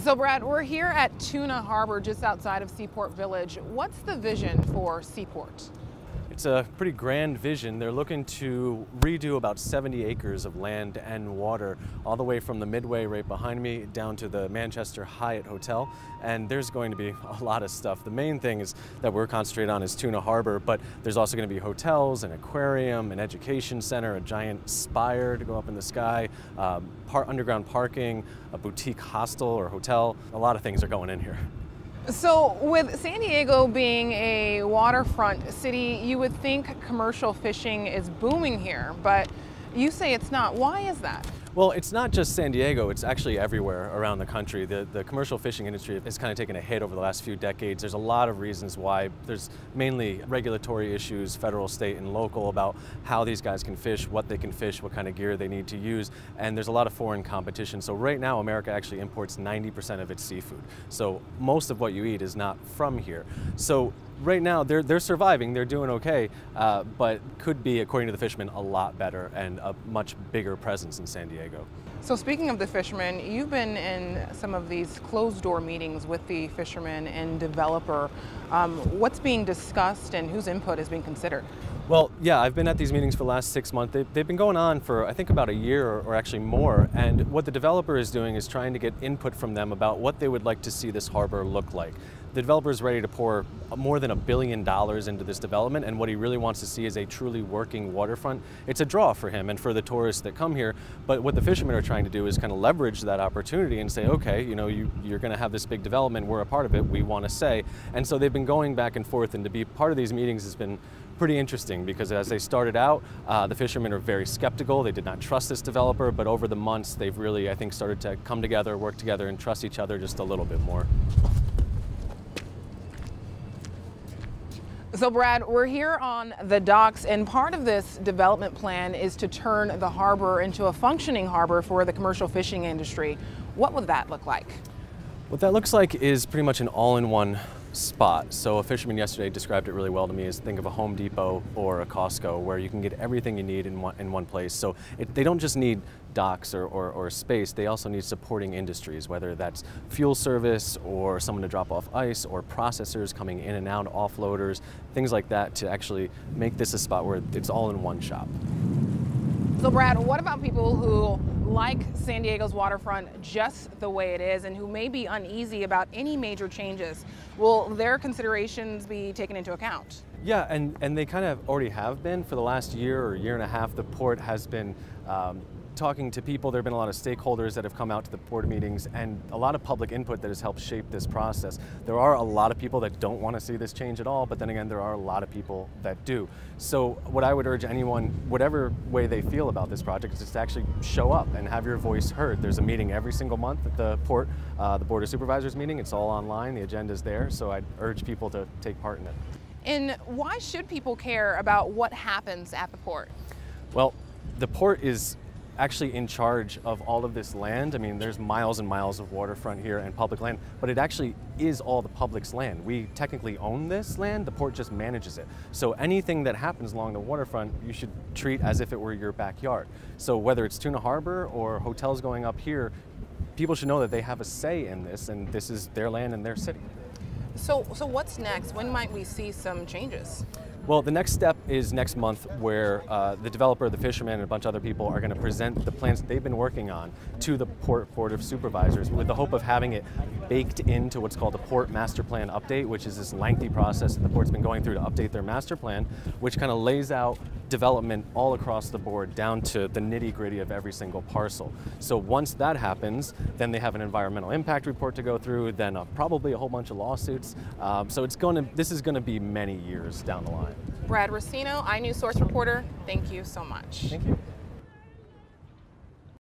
So, Brad, we're here at Tuna Harbor just outside of Seaport Village. What's the vision for Seaport? It's a pretty grand vision. They're looking to redo about 70 acres of land and water, all the way from the Midway right behind me down to the Manchester Hyatt Hotel. And there's going to be a lot of stuff. The main thing is that we're concentrated on is Tuna Harbor, but there's also going to be hotels, an aquarium, an education center, a giant spire to go up in the sky, um, underground parking, a boutique hostel or hotel. A lot of things are going in here. So, with San Diego being a waterfront city, you would think commercial fishing is booming here, but you say it's not. Why is that? Well, it's not just San Diego, it's actually everywhere around the country. The, the commercial fishing industry has kind of taken a hit over the last few decades. There's a lot of reasons why. There's mainly regulatory issues, federal, state, and local, about how these guys can fish, what they can fish, what kind of gear they need to use, and there's a lot of foreign competition. So right now, America actually imports 90% of its seafood. So most of what you eat is not from here. So right now they're, they're surviving, they're doing okay, uh, but could be, according to the fishermen, a lot better and a much bigger presence in San Diego. So speaking of the fishermen, you've been in some of these closed door meetings with the fishermen and developer. Um, what's being discussed and whose input is being considered? Well, yeah, I've been at these meetings for the last six months. They've, they've been going on for, I think, about a year or, or, actually more. And what the developer is doing is trying to get input from them about what they would like to see this harbor look like. The developer is ready to pour more than a billion dollars into this development, and what he really wants to see is a truly working waterfront. It's a draw for him and for the tourists that come here. But what the fishermen are trying to do is kind of leverage that opportunity and say, okay, you know, you, you're going to have this big development. We're a part of it. We want to say. And so they've been going back and forth, and to be part of these meetings has been pretty interesting because as they started out, uh, the fishermen are very skeptical. They did not trust this developer, but over the months, they've really, I think, started to come together, work together, and trust each other just a little bit more. So, Brad, we're here on the docks, and part of this development plan is to turn the harbor into a functioning harbor for the commercial fishing industry. What would that look like? What that looks like is pretty much an all in one spot. So a fisherman yesterday described it really well to me as think of a Home Depot or a Costco where you can get everything you need in one, in one place. So it, they don't just need docks or, or, or, space, they also need supporting industries, whether that's fuel service or someone to drop off ice or processors coming in and out, offloaders, things like that to actually make this a spot where it's all in one shop. So Brad, what about people who like San Diego's waterfront just the way it is and who may be uneasy about any major changes, will their considerations be taken into account? Yeah, and, and they kind of already have been. For the last year or year and a half, the port has been um, talking to people, there have been a lot of stakeholders that have come out to the board meetings and a lot of public input that has helped shape this process. There are a lot of people that don't want to see this change at all, but then again, there are a lot of people that do. So what I would urge anyone, whatever way they feel about this project, is just to actually show up and have your voice heard. There's a meeting every single month at the port, uh, the Board of Supervisors meeting. It's all online, the agenda is there, so I'd urge people to take part in it. And why should people care about what happens at the port? Well, the port is actually in charge of all of this land. I mean, there's miles and miles of waterfront here and public land, but it actually is all the public's land. We technically own this land, the port just manages it. So anything that happens along the waterfront, you should treat as if it were your backyard. So whether it's Tuna Harbor or hotels going up here, people should know that they have a say in this and this is their land and their city. So, so what's next? When might we see some changes? Well, the next step is next month where uh, the developer, the fisherman, and a bunch of other people are going to present the plans they've been working on to the Port Board of Supervisors with the hope of having it baked into what's called the Port Master Plan Update, which is this lengthy process that the port's been going through to update their master plan, which kind of lays out development all across the board down to the nitty gritty of every single parcel. So once that happens, then they have an environmental impact report to go through, then uh, probably a whole bunch of lawsuits. Um, so it's going to, this is going to be many years down the line. Brad Racino, inewsource Reporter, thank you so much. Thank you.